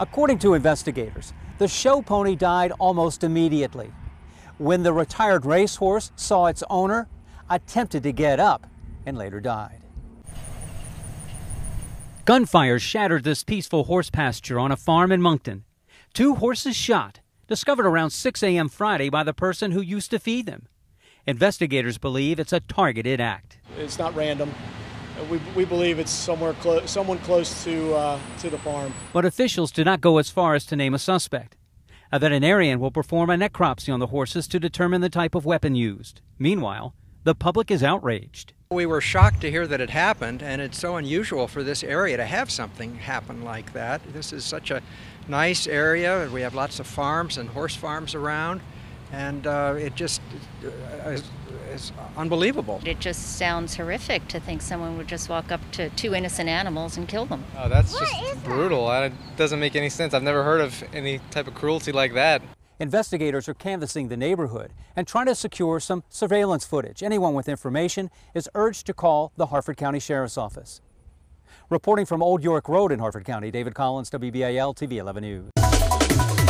According to investigators, the show pony died almost immediately. When the retired racehorse saw its owner, attempted to get up and later died. Gunfire shattered this peaceful horse pasture on a farm in Monkton. Two horses shot, discovered around 6 a.m. Friday by the person who used to feed them. Investigators believe it's a targeted act. It's not random. We, we believe it's somewhere clo- someone close to uh, to the farm. But officials did not go as far as to name a suspect. A veterinarian will perform a necropsy on the horses to determine the type of weapon used. Meanwhile, the public is outraged. We were shocked to hear that it happened, and it's so unusual for this area to have something happen like that. This is such a nice area. We have lots of farms and horse farms around, and uh, it just uh, is, is unbelievable. It just sounds horrific to think someone would just walk up to two innocent animals and kill them. Oh, that's just brutal. It doesn't make any sense. I've never heard of any type of cruelty like that. Investigators are canvassing the neighborhood and trying to secure some surveillance footage. Anyone with information is urged to call the Harford County Sheriff's Office. Reporting from Old York Road in Harford County, David Collins, WBAL TV 11 News.